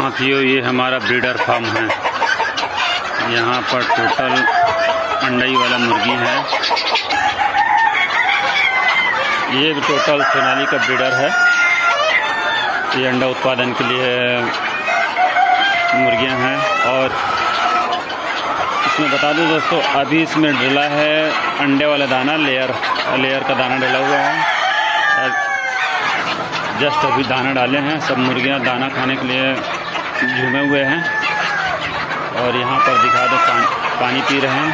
साथियों, ये हमारा ब्रीडर फार्म है। यहाँ पर टोटल अंडई वाला मुर्गी है। ये भी टोटल सोनाली का ब्रीडर है। ये अंडा उत्पादन के लिए मुर्गियाँ हैं। और इसमें बता दूँ दोस्तों, अभी इसमें डला है अंडे वाला दाना लेयर लेयर का दाना डला हुआ है। जस्ट अभी दाना डाले हैं, सब मुर्गियाँ दाना खाने के लिए झूमे हुए हैं। और यहाँ पर दिखा दो पानी, पानी पी रहे हैं।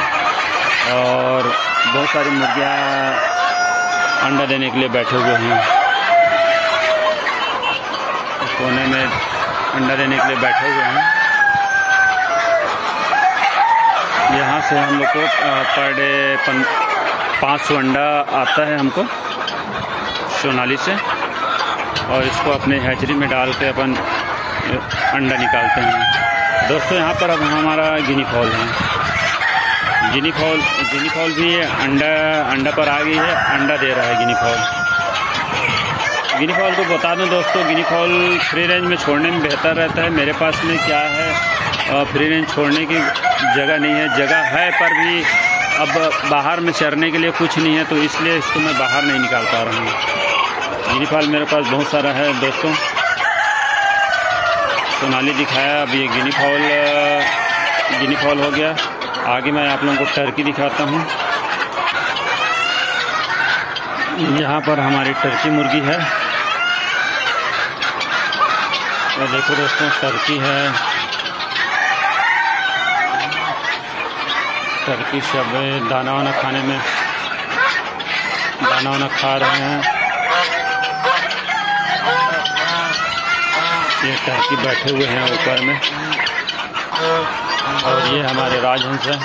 और बहुत सारी मुर्गियाँ अंडा देने के लिए बैठे हुए हैं। कोने में अंडा देने के लिए बैठे हुए हैं। यहाँ से हम लोग को पर डे पाँच सौ अंडा आता है हमको सोनाली से। और इसको अपने हैचरी में डाल के अपन अंडा निकालते हैं। दोस्तों, यहाँ पर अब हमारा गिनी फॉल है। गिनी फॉल गिनी फॉल भी है अंडा अंडा पर आ गई है, अंडा दे रहा है गिनी फॉल गिनी फॉल को बता दूँ दोस्तों गिनी फॉल फ्री रेंज में छोड़ने में बेहतर रहता है। मेरे पास में क्या है फ्री रेंज छोड़ने की जगह नहीं है। जगह है, पर भी अब बाहर में चरने के लिए कुछ नहीं है तो इसलिए इसको मैं बाहर नहीं निकाल पा रहा हूँ। गिनी फॉल मेरे पास बहुत सारा है, दोस्तों। सोनाली दिखाया, अब ये गिनी फॉल गिनी फॉल हो गया। आगे मैं आप लोगों को टर्की दिखाता हूँ। यहाँ पर हमारी टर्की मुर्गी है। और देखो दोस्तों, टर्की है। टर्की सब दाना वाना खाने में, दाना वाना खा रहे हैं। ये टर्की बैठे हुए हैं ऊपर में। और ये हमारे राजहंस हैं।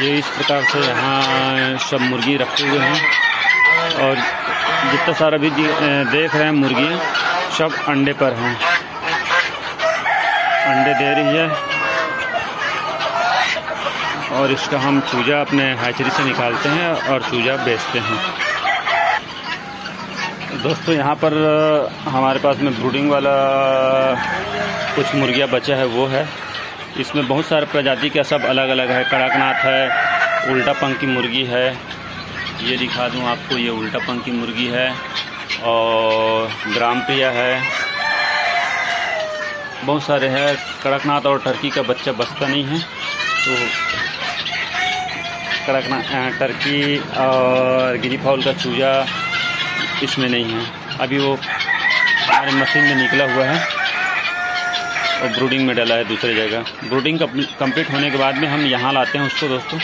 ये इस प्रकार से यहाँ सब मुर्गी रखे हुए हैं। और जितना सारा भी देख रहे हैं मुर्गी, सब अंडे पर हैं। अंडे दे रही है। और इसका हम चूजा अपने हैचरी से निकालते हैं और चूजा बेचते हैं। दोस्तों, यहाँ पर हमारे पास में ब्रूडिंग वाला कुछ मुर्गियाँ बचा है, वो है। इसमें बहुत सारे प्रजाति का सब अलग अलग है। कड़कनाथ है, उल्टा पंख की मुर्गी है। ये दिखा दूँ आपको, ये उल्टा पंख की मुर्गी है और ग्राम प्रिया है। बहुत सारे हैं। कड़कनाथ और टर्की का बच्चा बचता नहीं है तो कड़कनाथ टर्की और गिरी फॉल का चूजा इसमें नहीं है। अभी वो हमारे मशीन में निकला हुआ है और ब्रूडिंग में डाला है दूसरी जगह। ब्रूडिंग कंप्लीट होने के बाद में हम यहाँ लाते हैं उसको दोस्तों।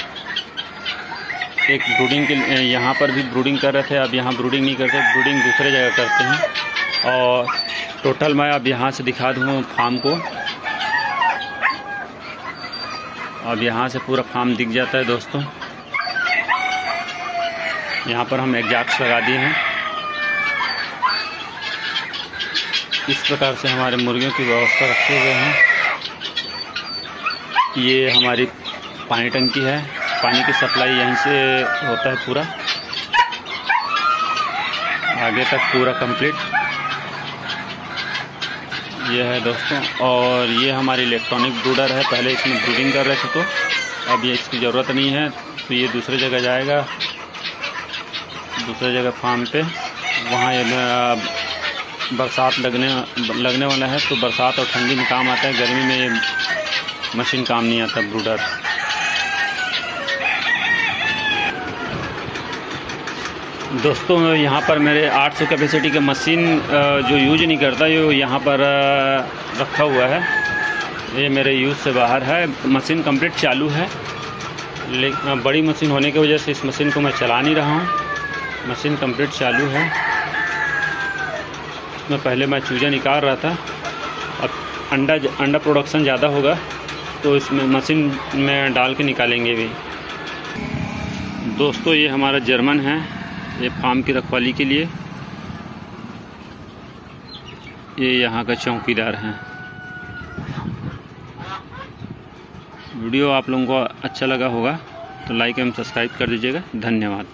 एक ब्रूडिंग के यहाँ पर भी ब्रूडिंग कर रहे थे, अब यहाँ ब्रूडिंग नहीं करते ब्रूडिंग दूसरे जगह करते हैं। और टोटल मैं अब यहाँ से दिखा दूँ फार्म को। अब यहाँ से पूरा फार्म दिख जाता है दोस्तों। यहाँ पर हम एग्जॉक्स लगा दिए हैं। इस प्रकार से हमारे मुर्गियों की व्यवस्था रखे हुए हैं। ये हमारी पानी टंकी है। पानी की सप्लाई यहीं से होता है पूरा। आगे तक पूरा कंप्लीट। ये है दोस्तों, और ये हमारी इलेक्ट्रॉनिक ब्रूडर है। पहले इसमें ब्रूडिंग कर रहे थे तो अब ये इसकी ज़रूरत नहीं है। तो ये दूसरी जगह जाएगा। दूसरी जगह फार्म पे। वहाँ ये बरसात लगने लगने वाला है तो बरसात और ठंडी में काम आता है। गर्मी में ये मशीन काम नहीं आता, ब्रूडर। दोस्तों, यहाँ पर मेरे 800 कैपेसिटी का मशीन जो यूज़ नहीं करता, ये यहाँ पर रखा हुआ है। ये मेरे यूज़ से बाहर है। मशीन कंप्लीट चालू है। लेकिन बड़ी मशीन होने की वजह से इस मशीन को मैं चला नहीं रहा हूँ। मशीन कंप्लीट चालू है। इसमें पहले मैं चूजा निकाल रहा था। अब अंडा अंडा प्रोडक्शन ज़्यादा होगा तो इसमें मशीन में डाल के निकालेंगे भी। दोस्तों, ये हमारा जर्मन है। ये फार्म की रखवाली के लिए। ये यहाँ का चौकीदार है। वीडियो आप लोगों को अच्छा लगा होगा तो लाइक एवं सब्सक्राइब कर दीजिएगा। धन्यवाद।